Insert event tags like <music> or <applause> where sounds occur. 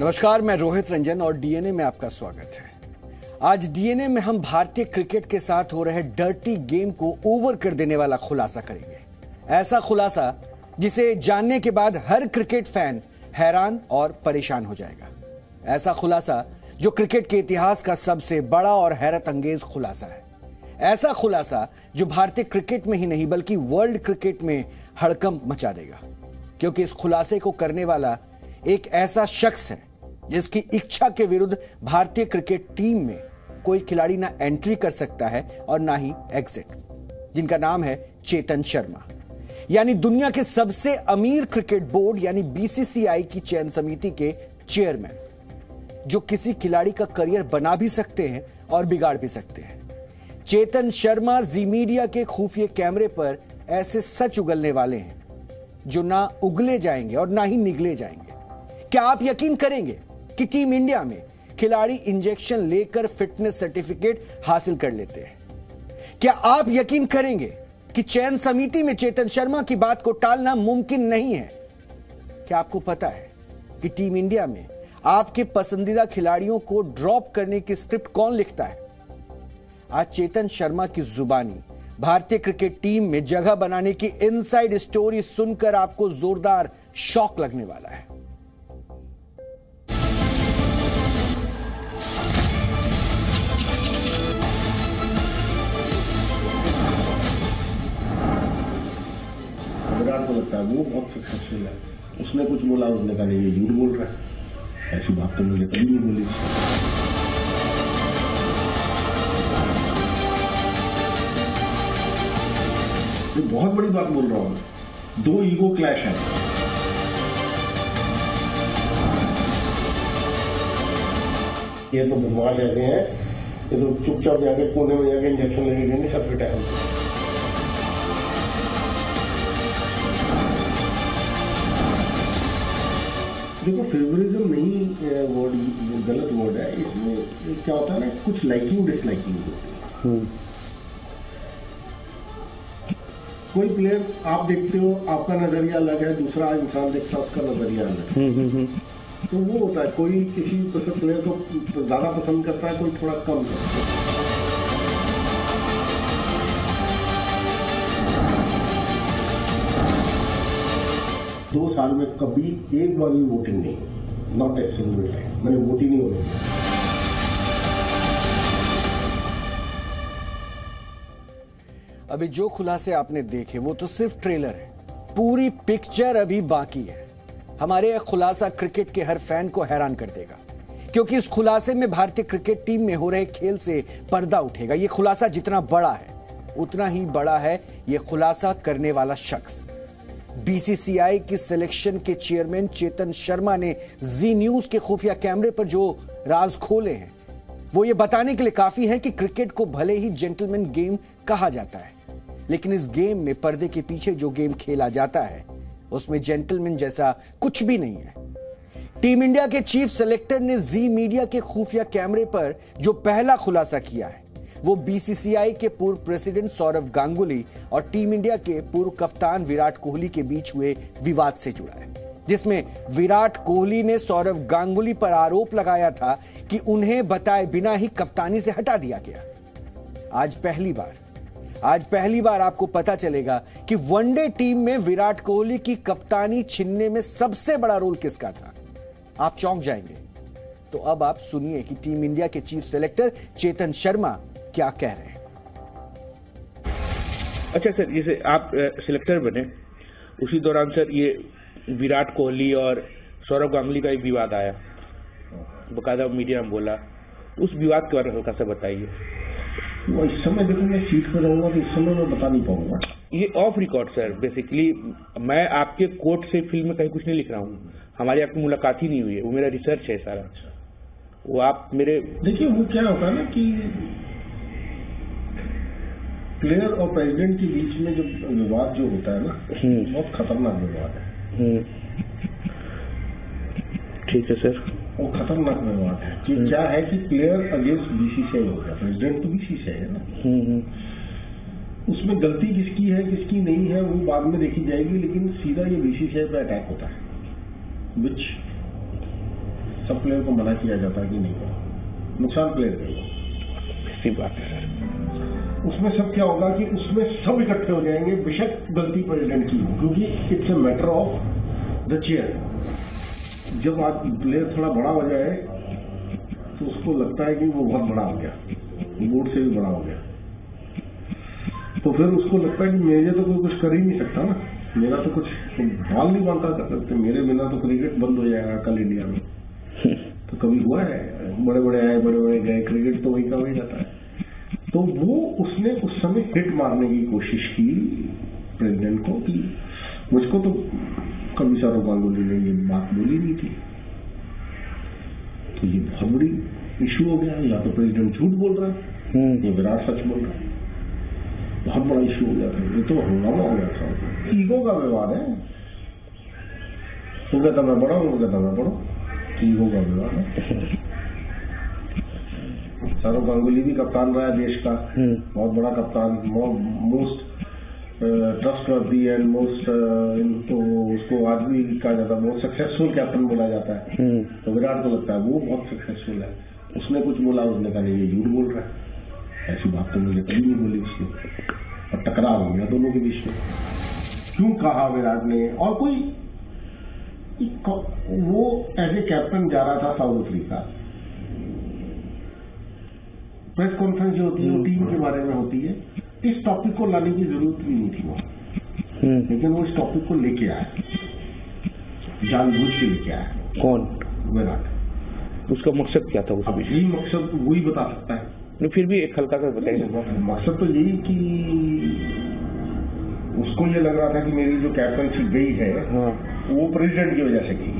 नमस्कार, मैं रोहित रंजन और डीएनए में आपका स्वागत है। आज डीएनए में हम भारतीय क्रिकेट के साथ हो रहे डर्टी गेम को ओवर कर देने वाला खुलासा करेंगे। ऐसा खुलासा जिसे जानने के बाद हर क्रिकेट फ़ैन हैरान और परेशान हो जाएगा। ऐसा खुलासा जो क्रिकेट के इतिहास का सबसे बड़ा और हैरत अंगेज खुलासा है। ऐसा खुलासा जो भारतीय क्रिकेट में ही नहीं, बल्कि वर्ल्ड क्रिकेट में हड़कंप मचा देगा। क्योंकि इस खुलासे को करने वाला एक ऐसा शख्स है जिसकी इच्छा के विरुद्ध भारतीय क्रिकेट टीम में कोई खिलाड़ी ना एंट्री कर सकता है और ना ही एग्जिट जिनका नाम है चेतन शर्मा। यानी दुनिया के सबसे अमीर क्रिकेट बोर्ड, यानी बीसीसीआई की चयन समिति के चेयरमैन जो किसी खिलाड़ी का करियर बना भी सकते हैं और बिगाड़ भी सकते हैं। चेतन शर्मा जी मीडिया के खुफिया कैमरे पर ऐसे सच उगलने वाले हैं, जो ना उगले जाएँगे और ना ही निगले जाएँगे। क्या आप यकीन करेंगे कि टीम इंडिया में खिलाड़ी इंजेक्शन लेकर फिटनेस सर्टिफिकेट हासिल कर लेते हैं। क्या आप यकीन करेंगे कि चयन समिति में चेतन शर्मा की बात को टालना मुमकिन नहीं है? क्या आपको पता है कि टीम इंडिया में आपके पसंदीदा खिलाड़ियों को ड्रॉप करने की स्क्रिप्ट कौन लिखता है? आज चेतन शर्मा की जुबानी भारतीय क्रिकेट टीम में जगह बनाने की इनसाइड स्टोरी सुनकर आपको जोरदार शॉक लगने वाला है। लगता है वो बहुत सक्सेसफुल है उसने कुछ बोला उसने कहा ये झूठ बोल रहा है ऐसी बात तो मुझे कभी नहीं बोली ये बहुत बड़ी बात बोल रहा हूँ दो ईगो क्लैश है ये तो बदमाश ऐसे हैं ये तो चुपचाप जाके कोने में जाके इंजेक्शन लेके देंगे सबके टाइम देखो फेवरिज्म नहीं वर्ड गलत वर्ड है इसमें क्या होता है ना कुछ लाइकिंग डिसलाइकिंग होती है। कोई प्लेयर आप देखते हो आपका नज़रिया अलग है दूसरा इंसान देखता है उसका नज़रिया अलग है। तो वो होता है कोई किसी प्लेयर को ज़्यादा पसंद करता है कोई थोड़ा कम करता है। दो साल में कभी एक बार भी वोटिंग नहीं। नॉट ए सिंगल टाइम मैंने वोट ही नहीं होने अभी जो खुलासे आपने देखे, वो तो सिर्फ़ ट्रेलर है। पूरी पिक्चर अभी बाकी है। हमारे खुलासा क्रिकेट के हर फ़ैन को हैरान कर देगा। क्योंकि इस खुलासे में भारतीय क्रिकेट टीम में हो रहे खेल से पर्दा उठेगा। ये खुलासा जितना बड़ा है, उतना ही बड़ा है ये खुलासा करने वाला शख्स। बीसीसीआई की सिलेक्शन के चेयरमैन चेतन शर्मा ने जी न्यूज़ के खुफिया कैमरे पर जो राज खोले हैं, वो ये बताने के लिए काफ़ी है कि क्रिकेट को भले ही जेंटलमैन गेम कहा जाता है, लेकिन इस गेम में पर्दे के पीछे जो गेम खेला जाता है, उसमें जेंटलमैन जैसा कुछ भी नहीं है। टीम इंडिया के चीफ सेलेक्टर ने जी मीडिया के खुफिया कैमरे पर जो पहला खुलासा किया है वो बीसीसीआई के पूर्व प्रेसिडेंट सौरव गांगुली और टीम इंडिया के पूर्व कप्तान विराट कोहली के बीच हुए विवाद से जुड़ा है, जिसमें विराट कोहली ने सौरव गांगुली पर आरोप लगाया था कि उन्हें बताए बिना ही कप्तानी से हटा दिया गया। आज पहली बार, आज पहली बार आपको पता चलेगा कि वनडे टीम में विराट कोहली की कप्तानी छीनने में सबसे बड़ा रोल किसका था। आप चौंक जाएँगे। तो अब आप सुनिए कि टीम इंडिया के चीफ सेलेक्टर चेतन शर्मा क्या कह रहे हैं? अच्छा सर जैसे आप सिलेक्टर बने उसी दौरान सर ये विराट कोहली और सौरभ गांगुली का एक विवाद आया। बकायदा मीडिया में बोला। उस विवाद के बारे में हल्का सा बताइए। वो इस समय देखो मैं सीट पर रहूँगा तो इस समय मैं बता नहीं पाऊँगा। ये ऑफ़ रिकॉर्ड सर बेसिकली मैं आपके कोर्ट से फ़िल्म में कहीं कुछ नहीं लिख रहा हूँ। हमारी आपकी मुलाकात ही नहीं हुई है। वो मेरा रिसर्च है सारा। वो आप मेरे देखिए वो क्या होता है ना कि प्लेयर और प्रेसिडेंट के बीच में जो विवाद जो होता है ना बहुत खतरनाक विवाद है। ठीक है सर वो खतरनाक विवाद है। कि क्या है कि प्लेयर अगेंस्ट बीसीसीआई हो गया प्रेसिडेंट तो बीसीसीआई है ना। उसमें गलती किसकी है किसकी नहीं है वो बाद में देखी जाएगी लेकिन सीधा ये बीसीसीआई पे अटैक होता है। विच सब प्लेयर को मना किया जाता है कि नहीं करो। नुकसान प्लेयर का ऐसी बात है सर उसमें सब क्या होगा कि उसमें सब इकट्ठे हो जाएँगे बेशक गलती प्रेसिडेंट की हो क्योंकि it's a matter of the chair जब आज प्लेयर थोड़ा बड़ा हो जाए तो उसको लगता है कि वो बहुत बड़ा हो गया बोर्ड से भी बड़ा हो गया। तो फिर उसको लगता है कि मेरे तो कोई कुछ कर ही नहीं सकता ना। मेरा तो कुछ बॉल नहीं बनता कर सकते मेरे बिना तो क्रिकेट बंद हो जाएगा कल इंडिया में। <laughs> तो कभी हुआ है? बड़े बड़े आए बड़े बड़े गए क्रिकेट तो वही का वही रहता है। तो वो उसने उस समय हिट मारने की कोशिश की प्रेसिडेंट को कि मुझको तो कभी सौरभ गांगुली ने ये बात बोली नहीं थी। तो ये बहुत बड़ी इशू हो गया या तो प्रेसिडेंट झूठ बोल रहा है ये विराट सच बोल रहा है। बहुत बड़ा इशू हो गया था। ये तो हंगामा हो गया था। ईगो का व्यवहार है। वो कहता मैं बड़ा हूँ वो कहता मैं बड़ा ईगो का व्यवहार है। सौरभ गांगुली भी कप्तान रहा है देश का। बहुत बड़ा कप्तान मोस्ट ट्रस्टवर्दी एंड मोस्ट तो उसको आज भी कहा जाता है बहुत सक्सेसफुल कैप्टन बोला जाता है। तो विराट को लगता है वो बहुत सक्सेसफुल है। उसने कुछ बोला उसने कहा ये झूठ बोल रहा है। ऐसी बात तो मुझे कभी नहीं बोली उसने। और टकराव हो गया दोनों के बीच में। क्यों कहा विराट ने? और कोई वो एज ए कैप्टन जा रहा था साउथ अफ्रीका। प्रेस कॉन्फ्रेंस जो होती है वो टीम के बारे में होती है। इस टॉपिक को लाने की ज़रूरत भी नहीं थी वहाँ। लेकिन वो इस टॉपिक को लेके आया जानबूझ के लेके आया कौन? विराट उसका मकसद क्या था उस अब यही मकसद वही बता सकता है। फिर भी एक हल्का सा बताइए। मकसद तो यही कि उसको ये लग रहा था कि मेरी जो कैप्टनशिप गई है हाँ। वो प्रेसिडेंट की वजह से गई।